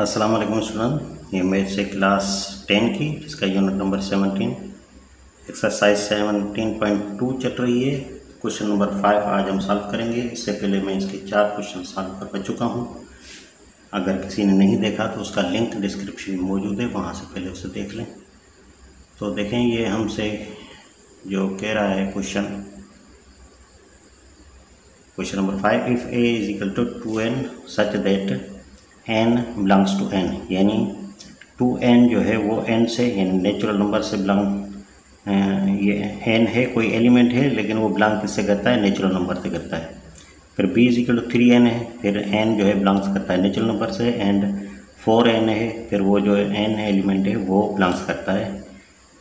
अस्सलाम वालेकुम स्टूडेंट ये मेरे से क्लास टेन की जिसका unit number seventeen exercise seventeen point two चल रही है. क्वेश्चन नंबर फाइव आज हम सॉल्व करेंगे. इससे पहले मैं इसके चार क्वेश्चन सॉल्व कर चुका हूँ. अगर किसी ने नहीं देखा तो उसका लिंक डिस्क्रिप्शन में मौजूद है, वहाँ से पहले उसे देख लें. तो देखें, ये हमसे जो कह रहा है question question number five if A is equal to two N such that N belongs to N यानी टू एन जो है वो एन से, यानी नेचुरल नंबर से बिलोंग ये एन है, कोई एलिमेंट है, लेकिन वो बिलोंग किससे करता है? नेचुरल नंबर से करता है। फिर B is equal to three N है, फिर एन जो है बिलोंग्स करता है नेचुरल नंबर से एंड फोर एन है, फिर वो जो है एन एलिमेंट है, वो बिलोंग्स करता है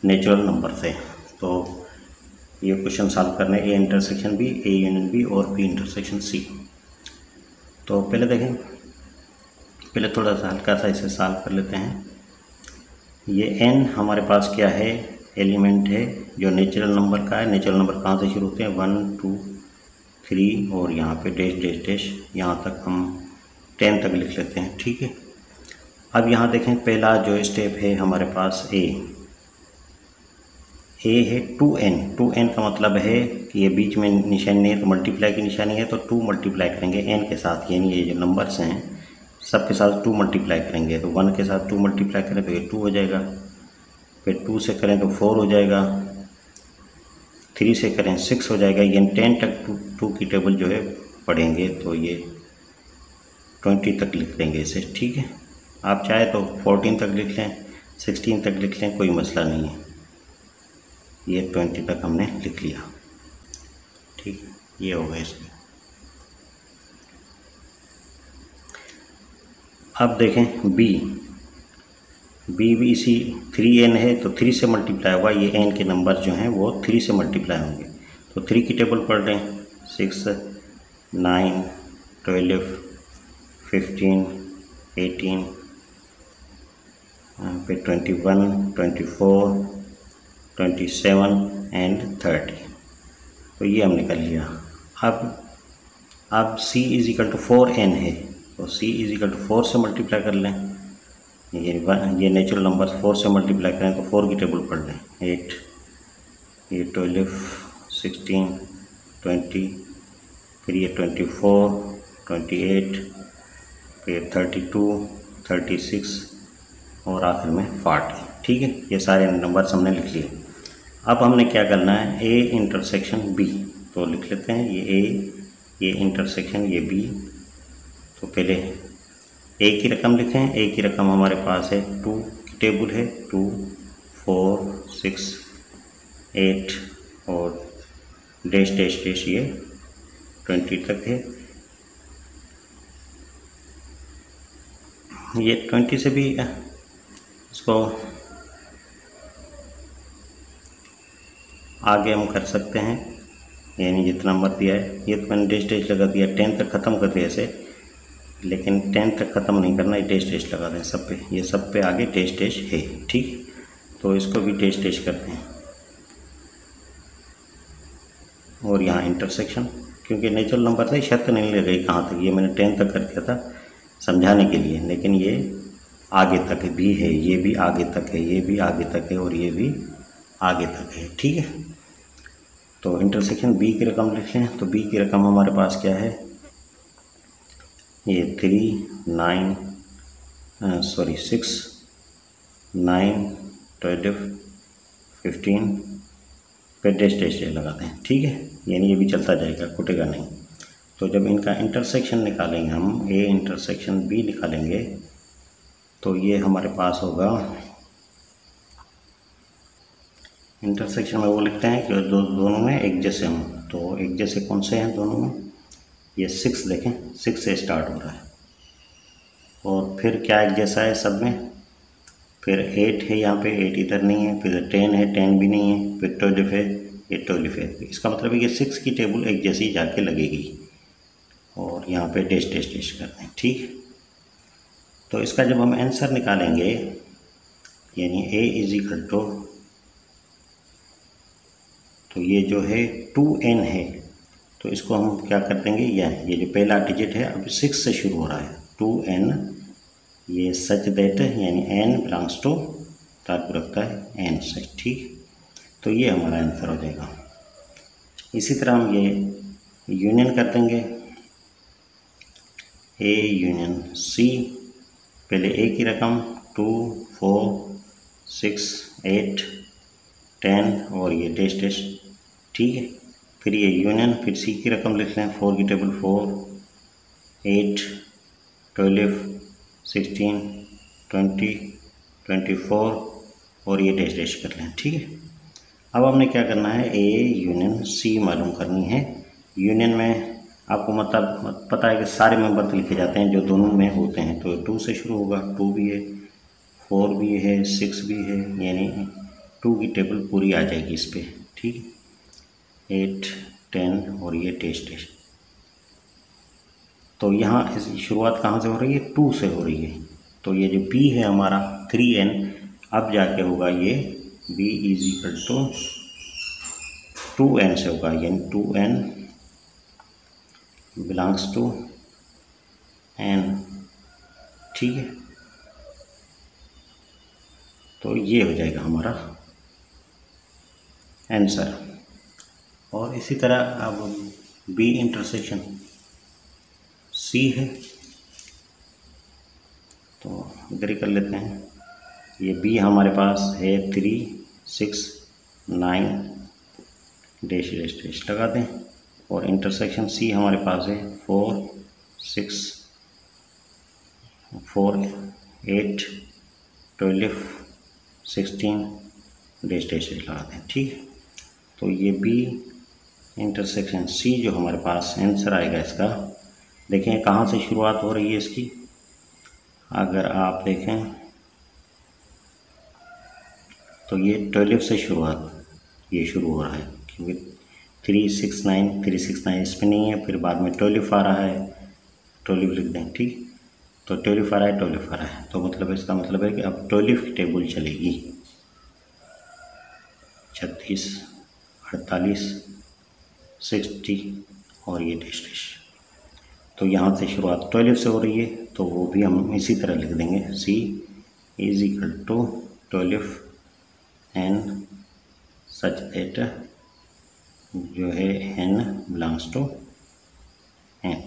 नेचुरल नंबर से। तो ये क्वेश्चन सॉल्व करना A intersection B A union B और बी इंटरसेक्शन सी तो पहले देखें। पहले थोड़ा सा हल्का सा इसे सॉल्व कर लेते हैं। ये एन हमारे पास क्या है? एलिमेंट है, जो नेचुरल नंबर का है। नेचुरल नंबर कहाँ से शुरू होते हैं? वन टू थ्री और यहाँ पे डैश डैश डैश यहाँ तक हम टेन तक लिख लेते हैं, ठीक है? अब यहाँ देखें, पहला जो स्टेप है हमारे पास ए ए है टू एन टू एन का मतलब है कि ये बीच में निशानी नहीं है तो मल्टीप्लाई की निशानी है तो टू मल्टीप्लाई करेंगे एन के साथ। यानी ये जो नंबर्स हैं सब के साथ टू मल्टीप्लाई करेंगे तो वन के साथ टू मल्टीप्लाई करें तो ये टू हो जाएगा। फिर टू से करें तो फोर हो जाएगा। थ्री से करें सिक्स हो जाएगा। यानी टेन तक टू टू की टेबल जो है पढ़ेंगे तो ये ट्वेंटी तक लिख लेंगे इसे, ठीक है? आप चाहे तो फोर्टीन तक लिख लें सिक्सटीन तक लिख लें, कोई मसला नहीं है। ये ट्वेंटी तक हमने लिख लिया। ठीक, ये हो गया इसमें। अब देखें बी बी भी इसी थ्री एन है तो थ्री से मल्टीप्लाई होगा ये एन के नंबर जो हैं, वो थ्री से मल्टीप्लाई होंगे। तो थ्री की टेबल पढ़ हैं six nine twelve fifteen eighteen फिर twenty one twenty four twenty seven and thirty तो ये हमने कर लिया। अब अब C is equal to four N है। तो C is equal to four से मल्टीप्लाई कर लें। ये ये नेचुरल नंबर फोर से मल्टीप्लाई करें तो फोर की टेबल पढ़ लें। एट ये ट्वेल्व सिक्सटीन ट्वेंटी फिर ये ट्वेंटी फोर ट्वेंटी एट फिर थर्टी टू थर्टी सिक्स और आखिर में फोर्टी ठीक है? ये सारे नंबर्स हमने लिख लिए। अब हमने क्या करना है? ए इंटरसेक्शन बी तो लिख लेते हैं, ये ए ये इंटरसेक्शन ये बी तो पहले ए की रकम लिखें ए की रकम हमारे पास है। टू की टेबल है। टू फोर सिक्स एट और डैश डैश डैश ये ट्वेंटी तक है। ये ट्वेंटी से भी इसको आगे हम कर सकते हैं। यानी जितना नंबर दिया है। ये तो मैंने डेस्ट डेस्ट लगा दिया। टेन तक ख़त्म कर दिया ऐसे लेकिन टेंथ तक ख़त्म नहीं करना, ये टेस्ट टेस्ट लगा दें सब पे। ये सब पे आगे टेस्ट टेस्ट है, ठीक? तो इसको भी टेस्ट टेस्ट करते हैं। और यहाँ इंटरसेक्शन क्योंकि नेचुरल नंबर से शर्त नहीं ले गई कहाँ तक। ये मैंने टेंथ तक कर दिया था समझाने के लिए, लेकिन ये आगे तक भी है, ये भी आगे तक है, ये भी आगे तक है, और ये भी आगे तक है, ठीक है? तो इंटरसेक्शन बी की रकम लिख लें। तो बी की रकम हमारे पास क्या है? ये three nine sorry six nine twelve fifteen फिर डैश डैश लगाते हैं। ठीक है? यानी ये भी चलता जाएगा, कुटेगा नहीं। तो जब इनका इंटरसेक्शन निकालेंगे हम ए इंटरसेक्शन बी निकालेंगे तो ये हमारे पास होगा। इंटरसेक्शन में वो लिखते हैं कि दो, दोनों में एक जैसे हों। तो एक जैसे कौन से हैं दोनों में? ये सिक्स देखें सिक्स से स्टार्ट हो रहा है। और फिर क्या एक जैसा है सब में? फिर एट है यहाँ पे एट इधर नहीं है, फिर टेन है टेन भी नहीं है, फिर ट्वेल्व है, ये ट्वेल्व है। इसका मतलब है कि सिक्स की टेबल एक जैसी जाके लगेगी। और यहाँ पे डेस्ट डेस्ट डेस्ट करते हैं, ठीक तो इसका जब हम आंसर निकालेंगे, यानी ए इज़ इक्वल टू तो ये जो है टू एन है। तो इसको हम क्या कर देंगे? यह ये जो पहला डिजिट है अभी सिक्स से शुरू हो रहा है। टू एन ये सच दैट यानी एन बिलोंग्स टू तारपुर रखता है एन सच ठीक तो ये हमारा आंसर हो जाएगा। इसी तरह हम ये यूनियन कर देंगे। ए यूनियन सी पहले ए की रकम two four six eight ten और ये डैश डैश ठीक है? फिर ये यूनियन फिर सी की रकम लिख लें फोर की table four eight twelve sixteen twenty twenty four और ये डैश डैश कर लें, ठीक है? अब हमने क्या करना है? ए यूनियन सी मालूम करनी है। यूनियन में आपको मतलब पता है कि सारे मेंबर तो लिखे जाते हैं, जो दोनों में होते हैं तो टू से शुरू होगा टू भी है फोर भी है सिक्स भी है, यानी टू की टेबल पूरी आ जाएगी इस पर ठीक है? एट टेन और ये टेस्ट टेस्ट तो यहाँ शुरुआत कहाँ से हो रही है? टू से हो रही है। तो ये जो बी है हमारा थ्री एन अब जाके होगा ये B is equal to two N से होगा, यानी two N belongs to N ठीक है? तो ये हो जाएगा हमारा आंसर और इसी तरह अब बी इंटरसेक्शन सी है। तो ही कर लेते हैं। ये बी हमारे पास है three six nine dash dash dash लगा दें और इंटरसेक्शन सी हमारे पास है four six four eight twelve sixteen dash dash लगाते हैं। ठीक है। तो ये बी इंटरसेक्शन सी जो हमारे पास आंसर आएगा इसका। देखें, कहाँ से शुरुआत हो रही है इसकी? अगर आप देखें तो ये ट्वेल्व से शुरुआत, ये शुरू हो रहा है, क्योंकि three six nine, three six nine इसमें नहीं है, फिर बाद में ट्वेल्व आ रहा है, ट्वेल्व लिख दें, ठीक? तो ट्वेल्व आ रहा है, ट्वेल्व आ रहा है तो मतलब इसका मतलब है कि अब ट्वेल्व की टेबल चलेगी। छत्तीस, अड़तालीस सिक्सटी और ये डिश डिश। तो यहाँ से शुरुआत ट्वेल्व से हो रही है तो वो भी हम इसी तरह लिख देंगे। C is equal to twelve N such that जो है एन बिलोंग्स टू एन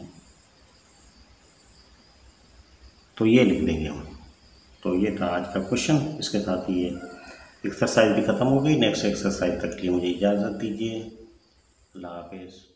तो ये लिख देंगे हम। तो ये था आज का क्वेश्चन इसके साथ ये एक्सरसाइज भी ख़त्म हो गई। नेक्स्ट एक्सरसाइज तक के मुझे इजाज़त दीजिए। अल्लाह हाफिज़।